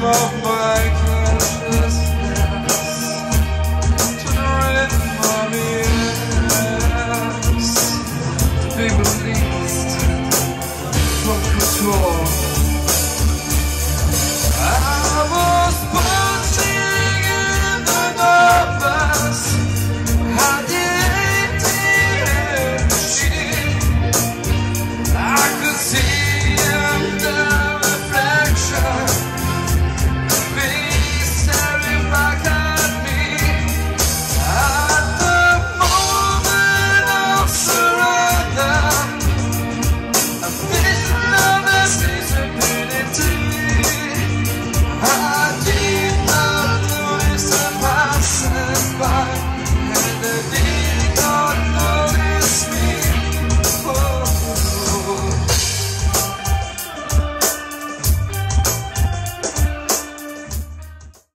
more fun.